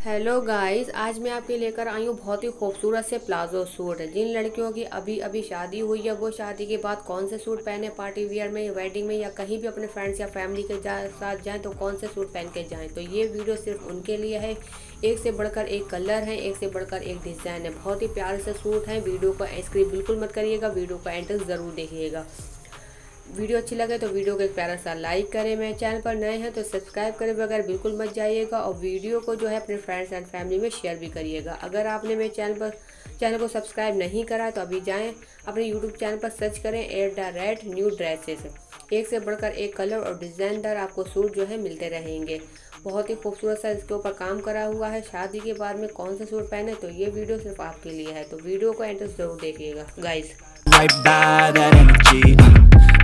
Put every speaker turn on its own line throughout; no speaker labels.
Hello guys आज मैं आपके लेकर आई हूँ बहुत ही खूबसूरत से प्लाजो सूट। जिन लड़कियों की अभी अभी शादी हुई है वो शादी के बाद कौन से सूट पहने पार्टी वियर में वेडिंग में या कहीं भी अपने फ्रेंड्स या फैमिली के जा, साथ जाएँ तो कौन से सूट पहन के जाएँ? तो ये वीडियो सिर्फ़ उनके लिए है। एक से बढ़कर एक कलर है एक से बढ़कर एक डिज़ाइन है। बहुत ही प्यारे से सूट हैं। वीडियो को स्क्रीन बिल्कुल मत करिएगा वीडियो को तक ज़रूर देखिएगा। वीडियो अच्छी लगे तो वीडियो को एक प्यारा सा लाइक करें। मेरे चैनल पर नए हैं तो सब्सक्राइब करें बगैर बिल्कुल मत जाइएगा और वीडियो को जो है अपने फ्रेंड्स एंड फैमिली में शेयर भी करिएगा। अगर आपने मेरे चैनल पर, चैनल को सब्सक्राइब नहीं करा तो अभी जाएँ, अपने यूट्यूब चैनल पर सर्च करें at the red new dresses एक से बढ़कर एक कलर और डिज़ाइन दर आपको सूट जो है मिलते रहेंगे। बहुत ही खूबसूरत सा इसके ऊपर काम करा हुआ है। शादी के बाद में कौन सा सूट पहने तो ये वीडियो सिर्फ़ आपके लिए है। तो वीडियो को एंटर ज़रूर देखिएगा। Guys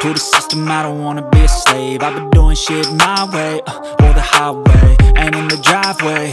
To the system, I don't wanna be a slave. I've been doing shit my way, uh, or the highway, and in the driveway.